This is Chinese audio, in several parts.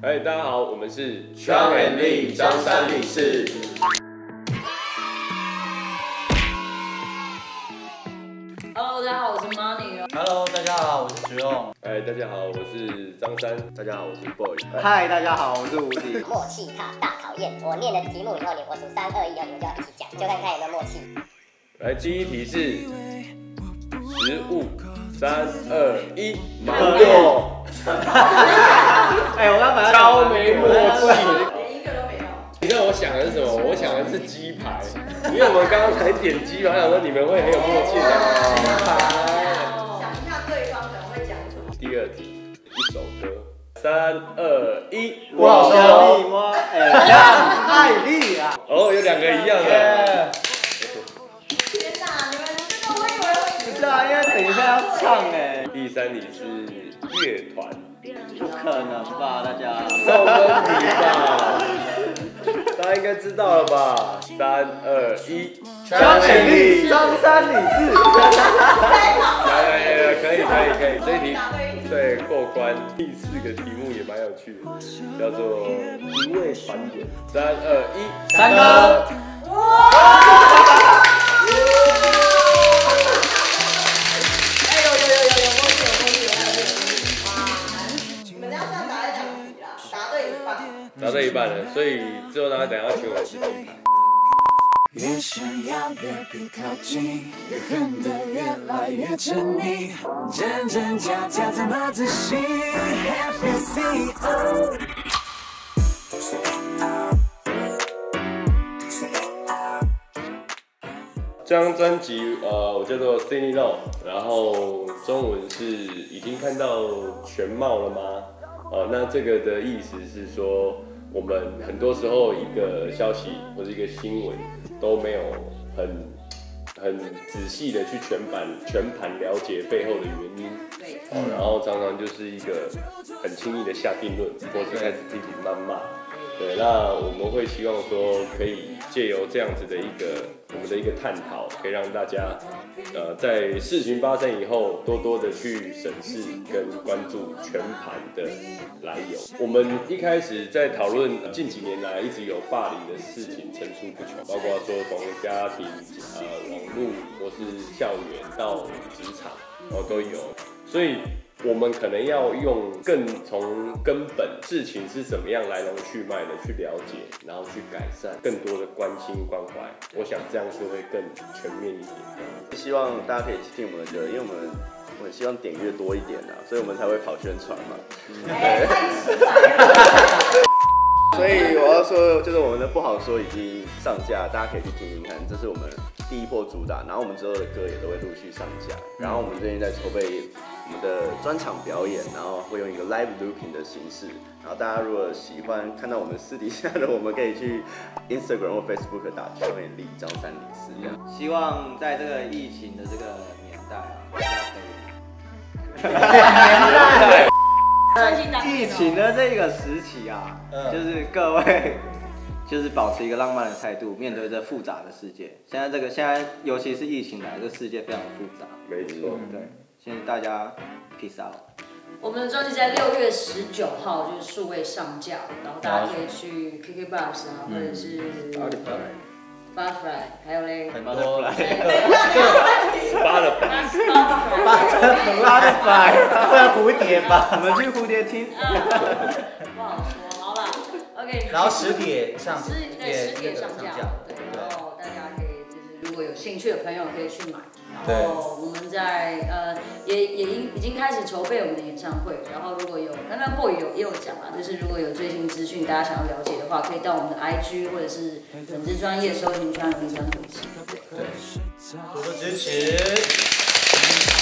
哎，大家好，我们是张远丽、张三李四。Hello，大家好，我是 Money。Hello，大家好，我是徐勇。哎，大家好，我是张三。大家好，我是 Boy。嗨，大家好，我是吴迪。默契卡大考验，我念了题目以后，你我数三二一，以后你们就要一起讲，就看看有没有默契。来，第一题是食物，三二一，芒对果。哎，我刚本来超没默契。连一个都没有。你知道我想的是什么？我想的是鸡排，因为我们刚刚才点鸡排，我想说你们会很有默契的。鸡排。想一下对方可能会讲什么。第二题，一首歌，三二一，我的蜜吗？哎，艾丽啊！哦，有两个一样的。天哪，你们这个我以为不是啊，因为等一下要唱哎，第三题是乐团，不可能吧？大家送分题吧？大家应该知道了吧？三二一，张美丽、张三李四，来来可以可以可以，这一题答对。对过关。第四个题目也蛮有趣的，叫做一位团员。三二一，三哥。答对一半。答对一半了，所以最后大家等一下请我吃鸡排。越想要越别靠近，越恨得越来越沉溺，真真假假怎么仔细？Have you seen？Oh 这张专辑呃，我叫做 Cindy Low，然后中文是已经看到全貌了吗？呃，那这个的意思是说，我们很多时候一个消息或者一个新闻都没有很很仔细的去全盘全盘了解背后的原因，对。哦，然后常常就是一个很轻易的下定论，或是开始自己谩骂。对，那我们会希望说，可以借由这样子的一个我们的一个探讨，可以让大家，呃，在事情发生以后，多多的去审视跟关注全盘的来由。我们一开始在讨论近几年来一直有霸凌的事情层出不穷，包括说从家庭、呃网络或是校园到职场，然后都有，所以。我们可能要用更从根本事情是怎么样来龙去脉的去了解，然后去改善，更多的关心关怀。我想这样是会更全面一点。希望大家可以去听我们的歌，因为我们我们希望点越多一点啊，所以我们才会跑宣传嘛。哎，太实在了。所以我要说，就是我们的不好说已经上架，大家可以去听听看，这是我们第一波主打，然后我们之后的歌也都会陆续上架，然后我们最近在筹备我们的专场表演，然后会用一个 live looping 的形式，然后大家如果喜欢看到我们私底下的，我们可以去 Instagram 或 Facebook 打张远丽张三零四这样。希望在这个疫情的这个年代啊，大家可以。疫情的这个时期啊，就是各位就是保持一个浪漫的态度，面对这复杂的世界。现在这个现在尤其是疫情来，这个世界非常复杂。没错，对，现在大家 peace out。我们的专辑在六月十九号就是数位上架，然后大家可以去 KKBox 啊，或者是 Spotify，还有嘞，很多来，发了吧。拉的白，不然蝴蝶吧，我们去蝴蝶听。不好说，好吧，OK。然后实体也上实体也上架，兴趣的朋友可以去买。然后我们在呃也也已已经开始筹备我们的演唱会，然后如果有刚刚 boy 有也有讲啊，就是如果有最新资讯大家想要了解的话，可以到我们的 IG 或者是粉丝专业搜寻“川有名专可期”。对，多多支持。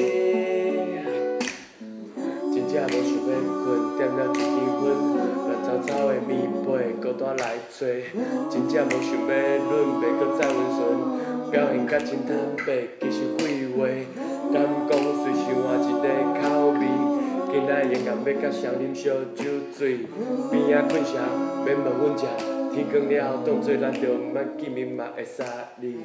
被，孤单来找。真正无想要论，袂搁再温顺，表现甲真坦白，其实废话。敢讲随时换一个口味，今仔严严要甲谁啉烧酒醉？边仔困啥？免问阮食，天光了后当作咱着毋捌见面嘛会使哩。